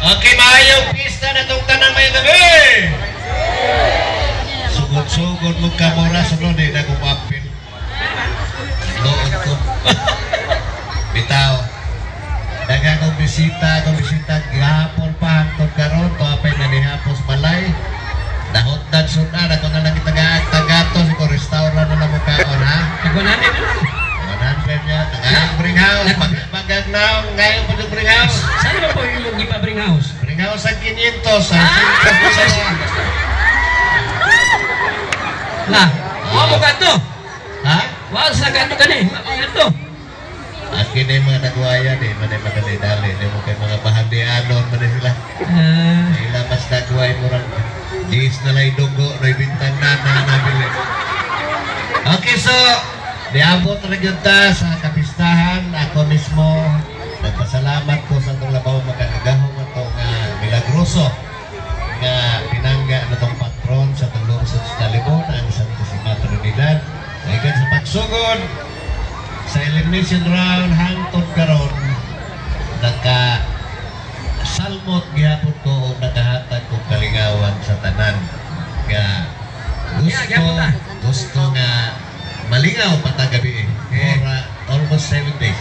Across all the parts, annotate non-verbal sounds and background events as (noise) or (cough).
Okay, maayong pista na itong tanang may gabi. Sugod-sugod mo ka mura sa lodi na kumapil. Doon ko. Bitaw. Daga kong bisita, kong bisita, gihapon house? Bring house sa 500, sa Ah! 500 sa La, wa mo ka to. Ha? Wa sa ka to kani. Wa mo ka to. Akin na yung mga nagwaya, di man yung madali-dali, di mo kayo mga bahandianon, man sila. Ah, Ila mas nagway mo rin. Diyos na lang dugo, na ibintang na na nabili. Okay, so, niabot rin yun ta sa kapistahan. Ako mismo, nagpasalamat ko sa itong labaw makakagahong ito milagroso nga pinangga na itong patron sa tulong sa Talibon, ang Santissima Trinidad. Ngayon sa pagsugod, sa elimination round, hangtod karon naka salmot gihapon ko o nakahatag ko kalingawan sa tanan nga gusto gusto nga malingaw patagabi Okay. for almost seven days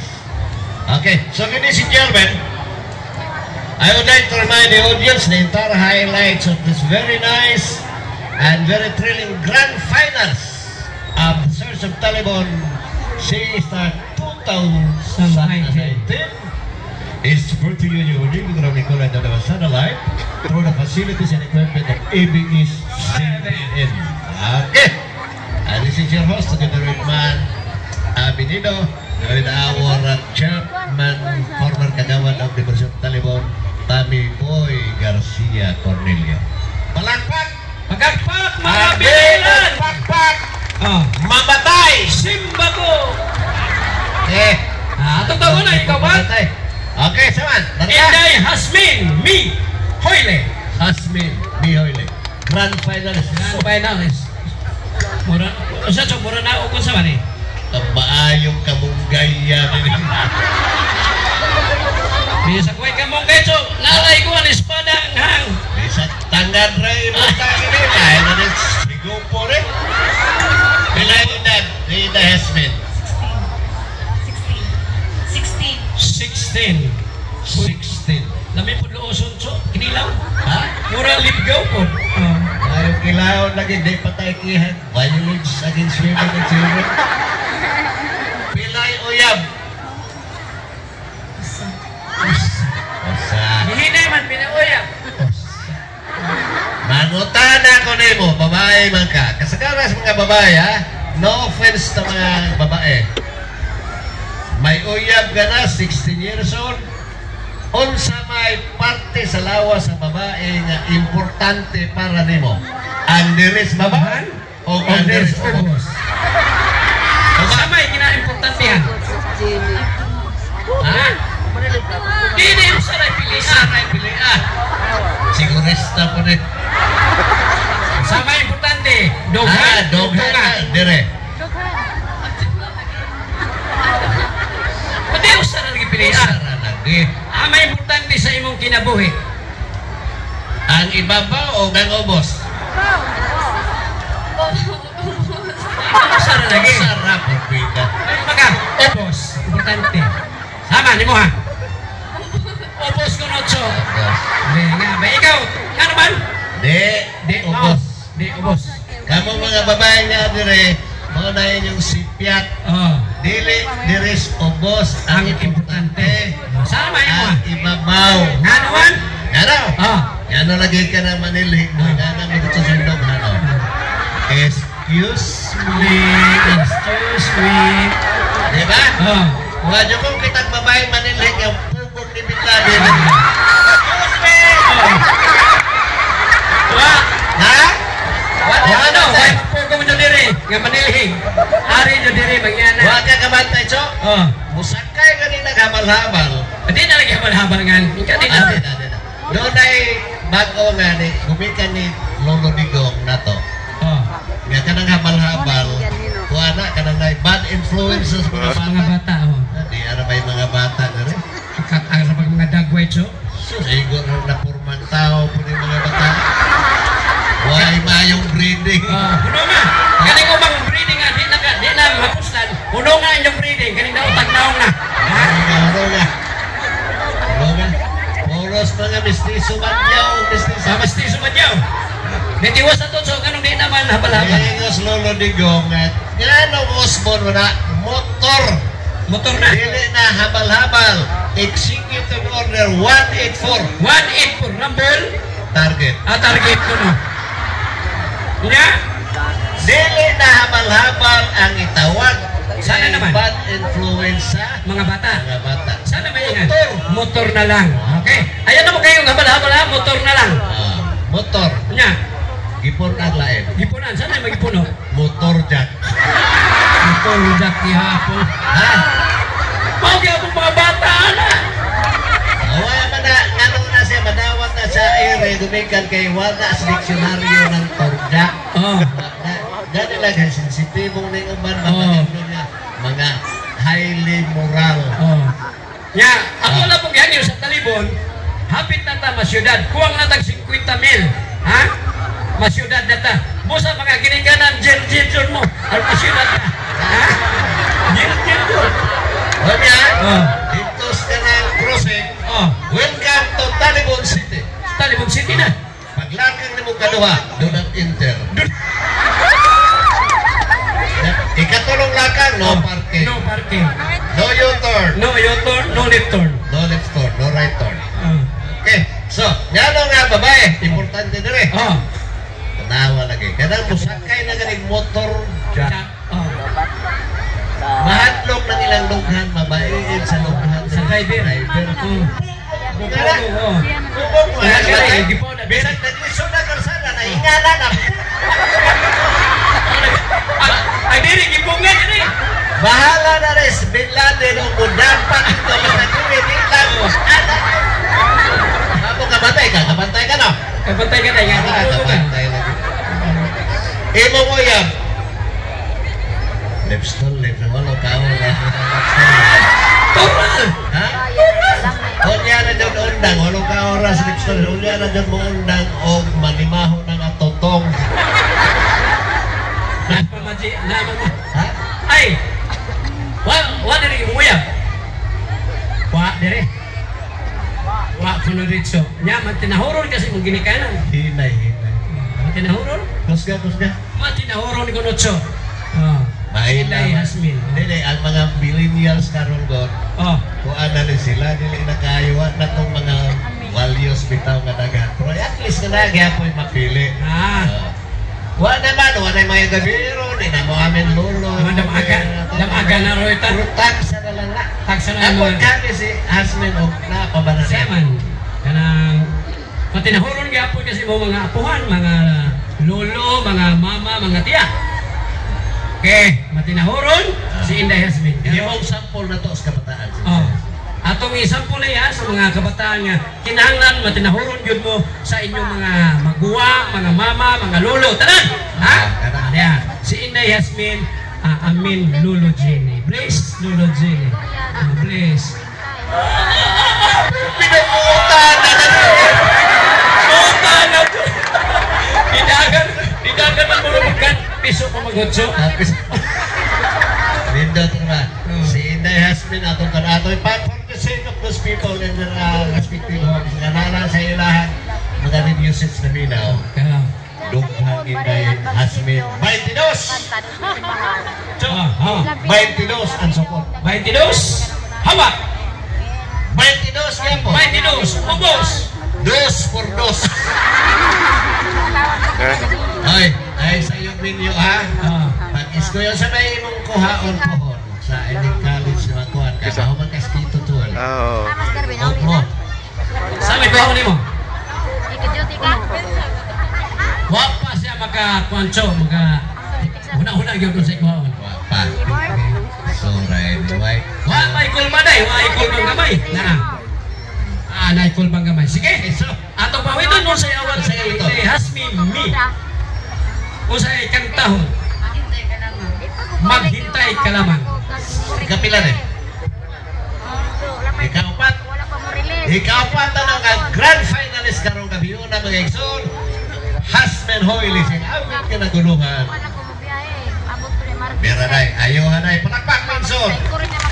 okay so ladies and gentlemen I would like to remind the audience the entire highlights of this very nice and very thrilling grand finals of the Search of Taliban Sea Star 2019 is brought to you your new Guru Nicola Dalawa satellite through the facilities and equipment of ABS CBN. Okay. And this is your host, together with man Abinido, with our chairman, former kagawad of the Search of Taliban, Tami Boy Garcia Cornelio. Palakpak! Pagakpak mga bililan. Pakpak! Oh, Mamatay! Simbago. Eh, Ah, ato ka muna ikaw ba? Okay, saman. Inday Hasmin Mi Hoyle. Hasmin Mihoyle. Grand finalist. Grand finalist. Mura, usa sa mura na ako sa mani. Ang maayong kamunggaya din. (laughs) Bisa kuwi ka mong keso, lalay ko ang espada ang hang. Bisa tangan rin mo tangan rin. Ay, na rin sigupo rin. Pila yung edad ni Ida Hasmin? 16. 16. Lami po lo sunso, kinilaw. Ha? Mura ligaw po. Oh. Ayaw kilaon lagi, di patay kihan. Violence against women and children. Pilay uyab. Usa. Hihinay man pinauya. Mangutan ako nimo, babae man ka. Kasagaras mga babae ha. No offense sa mga babae. May uyab ka na, 16 years old. Unsa may parte sa lawas sa babae nga importante para nimo. Ang diris babahan o ang diris ubos. Sama yung kina-importante yan. Sigurista po ni. Sama importante. Ah, Doghan. doghan na, dire. Pati sa ray Isa pilihan. na lagi. Ah, may importante sa imong kinabuhi. Ang ibabaw o ang ubos? Sa ray lagi. Sarap, Rupita. Maka, opos. Importante. Sama, ni mo ha. Opos ko notso. Di nga ba? Ikaw, man? Di, Di, ubos. ubos. Di, ubos. Kamu mga babae nga dire, mga na yung sipyat. Oh. Dili, diris ubos ang importante. Sama mo ha. Ang ibabaw. Nga naman? Ano? Oh. Yan na lagi ka na manilig. Mga na mo dito sa sundog. Ano? Excuse me. Excuse me. Di ba? Oh. Huwag niyo kung kitang babae manilig yung pugod ni. Excuse me! Ha? What Wa ano? ano? Wa pugo mo nyo diri. Nga manilhing. Ari nyo diri. Magyana. Huwag ka kabantay, Cho. Oh. Musakay ka ni naghabal-habal. Di na lagi habal-habal nga. Ika di na. Doon ay bago nga ni, gumikan ni Lolo Digong na to. Oh, Nga kanang habal-habal, kuha na, kanang na bad influences mga sa mga bata. bata, oh. Ah, Di ara may mga bata na rin. Sa mga dagway, so. Sigur na purman tao po yung mga bata. Breeding? Oh, puno nga. Kani ko bang breeding nga, di na, di na mapuslan. Puno nga inyong breeding, kani na utag naong na. Ha? Ano nga, ano nga? Puros mga mistiso man yaw, mistiso. Sa mastiso ba diyaw? Nitiwas na to, so ganun di naman habal-habal. Ingos lolo digong at ngano Osborne wala motor Motor na. dili na habal-habal executive order 184 184 rumble, target ah, target ko no. Nya, dili na habal-habal ang itawag Sana naman. bad influence sa mga bata. mga bata Sana maingat. Motor. Motor na lang. Okay? Ayan naman kayong habal-habal ha, motor na lang. Ah, motor Nya, gipon ang lain gipunan. Sana magipuno. motor jack Motor jack ni hapon. ha Mao gyapon mga bata na. Wala man na, ngano na siya, madawat na sa ere, gumikan kay wala sa diksyonaryo ng torja. Oh. Gani lang sensitibong na yung uban, mga niya, mga highly moral. Oh. Nya, ako lang pong ganyo sa talibon, hapit na ta masyudad. Kuwang na tag 50 mil. Ha? Masyudad na ta. Busa mga mo. Al masyudad na. Ha? O niya, Oh. crossing, Oh. welcome to Talibon City. Talibon City na. Paglakang ni mong kaduha, enter. (laughs) Ikatulong lakang, no parking. No parking. No U-turn. No U-turn, no left turn. No left turn, no right turn. Oh. Okay, so, ngano nga babae, importante dire. Oh. Tanawa lagi. Kanang musakay na ganing motor jack. Oh. Mahadlok ng ilang lughan, mabayin sa lughan. Sa driver. Driver. Oh. Bahala na rin, Bin Laden, o mudapan ito, basta kuminin lang. Ano? Ako kabantay ka, kabantay ka na. Kapantay ka na yan. Gipungan. kabantay lagi. Imo mo yan. Lipstol, lipstol, wala ka, wala Total. Ha? Unya na dyan undang, wala ka oras, lipstol, unya na dyan mo undang o manimaho ng atotong. Pamaji, naman mo. Ha? Ay! Wa, wa diri mo ya. Wa diri. Wa kuno ritso. Nya matinahuron kasi mong ginikanan. Hinay, hinay. Matinahuron? Kusga, kusga. Matinahuron ko notso. Oh. Mahinay. Ilay Hasmin. Dili, ang mga millennials karon god, Oh. ano rin sila, dili na kayo na itong mga values bitaw nga dagan. Pero at least nga nagyapoy mapili. Ah. Uh, wa naman, wa na mga gabiro, di na mo amin lulo. Naman damaga. Damaga na roy ta. Rutak sa. Taksa na Ako mo. kami si Hasmin o napabanan niya. Saman. Kanang matinahuron gyapon kasi mo mga apuhan, mga lolo, mga mama, mga tiya. Okay, matinahuron si Inday Hasmin. Mo sample na to sa kabataan. Oh. Atong isampul ya sa mga kabataan nga kinahanglan matinahuron gyud mo sa inyong mga maguwa, mga mama, mga lolo. Tanan. Ha? Tanan. Kaya si Inday Yasmin ah, Amin Lolo Jenny. Bless Lolo Jenny. Ah, bless. Pinamutan na na Puta na to. (laughs) Didagan, didagan magkan piso ko magotso. Tapos, Nindot naman. Hmm. Si Inday Hasmin atong kanato. But for the sake of those people in their uh, respective homes, nga nana sa ilahan, mga reduces na minaw. Kaya, Dughang Inday Hasmin. 22! ah, ah. 22 ang support. 22. Hawak. 22 yan po. 22. Ubos. Dos por dos. (laughs) Ay, Ay, sa iyong menu, ha? Ah. Oh. Pag-isko yun sa may imong kuhaon po. Sa Enig College eh. oh, oh. na kuhaan ka. Ako magkastito to. Oo. Opo. Saan may kuhaon mo? Ikajuti ka. Wapa siya magka-kwancho. Magka... Una-una yun doon sa kuhaon. Wapa. So, right. Why? Wapa, ikul maday. Wapa, ikul magamay. Na. Ah, na ikul magamay. Sige. Ato pa, wait. Ano sa yawan sa Hasmi, me. usai ikan tahun maghintay ka lamang kapila rin ya? ikaapat ikaapat na ng grand finalist karong gabi yun ang mga eksyon Hasman Hoyle sing aming kinagulungan Mera na, ayaw na, palakpak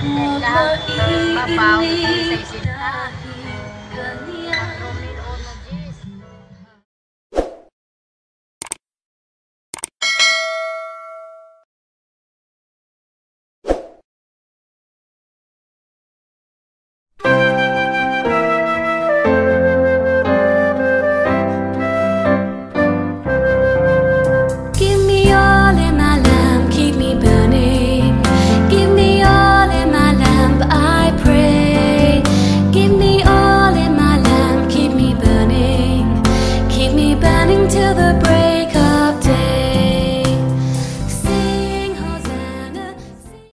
แต่ดา